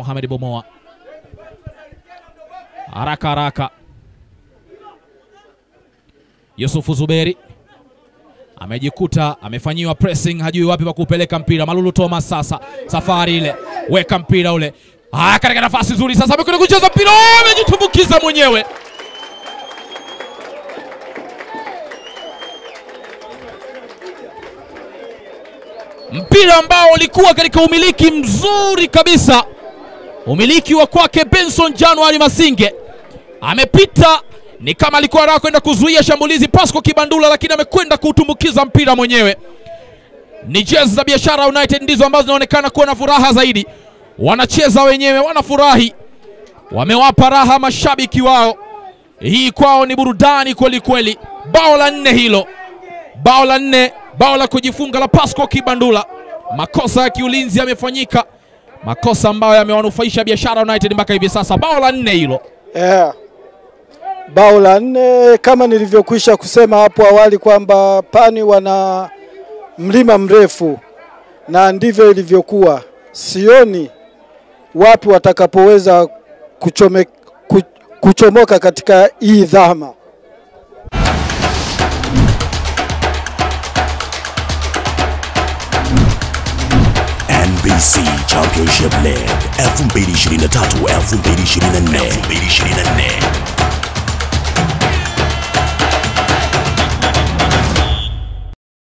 Mohamed Bomoa haraka haraka. Yusufu Zuberi amejikuta amefanyiwa pressing, hajui wapi pa kupeleka mpira. Malulu Thomas sasa, safari ile, weka mpira ule. Haya, katika nafasi nzuri sasa, amekwenda kucheza mpira, oh, amejitumbukiza mwenyewe. Mpira ambao ulikuwa katika umiliki mzuri kabisa, umiliki wa kwake Benson Januari Masinge, amepita ni kama alikuwa anataka kwenda kuzuia shambulizi Pasco Kibandula, lakini amekwenda kuutumbukiza mpira mwenyewe. Ni jezi za Biashara United ndizo ambazo zinaonekana kuwa na furaha zaidi, wanacheza wenyewe, wanafurahi, wamewapa raha mashabiki wao. Hii kwao ni burudani kweli kweli. Bao la nne hilo, bao la nne, bao la kujifunga la Pasco Kibandula. Makosa ya kiulinzi yamefanyika, makosa ambayo yamewanufaisha Biashara United mpaka hivi sasa. Bao la nne hilo. Yeah. Bao la nne kama nilivyokwisha kusema hapo awali kwamba Pani wana mlima mrefu na ndivyo ilivyokuwa. Sioni wapi watakapoweza kuchome, kuchomoka katika hii dhama. NBC Championship League 2023 2024 2024